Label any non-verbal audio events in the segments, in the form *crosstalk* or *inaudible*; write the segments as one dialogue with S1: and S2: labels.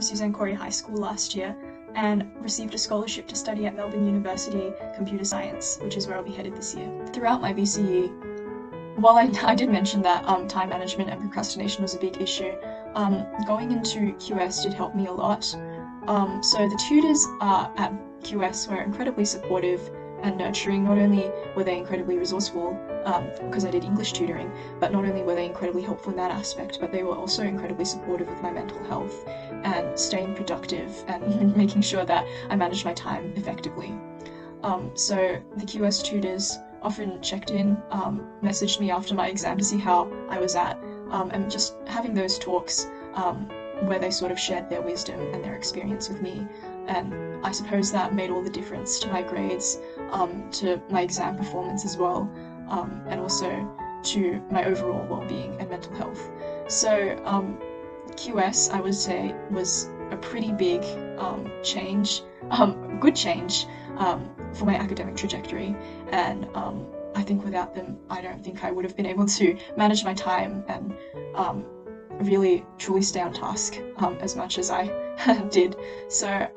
S1: Suzanne Cory High School last year and received a scholarship to study at Melbourne University Computer Science, which is where I'll be headed this year. Throughout my VCE, while I, I did mention that um, time management and procrastination was a big issue, um, going into QS did help me a lot. Um, so the tutors uh, at QS were incredibly supportive and nurturing. Not only were they incredibly resourceful, because um, I did English tutoring, but not only were they incredibly helpful in that aspect, but they were also incredibly supportive with my mental health and staying productive and *laughs* making sure that I managed my time effectively. Um, so the QS tutors often checked in, um, messaged me after my exam to see how I was at, um, and just having those talks um, where they sort of shared their wisdom and their experience with me. And I suppose that made all the difference to my grades, um, to my exam performance as well, um, and also to my overall well-being and mental health. So um, QS, I would say, was a pretty big um, change, um, good change um, for my academic trajectory, and I think without them, I don't think I would have been able to manage my time and really truly stay on task as much as I *laughs* did. So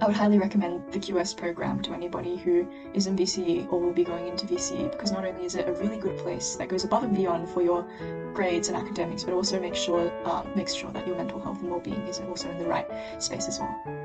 S1: I would highly recommend the QS program to anybody who is in VCE or will be going into VCE because not only is it a really good place that goes above and beyond for your grades and academics, but also makes sure um, makes sure that your mental health and well-being is also in the right space as well.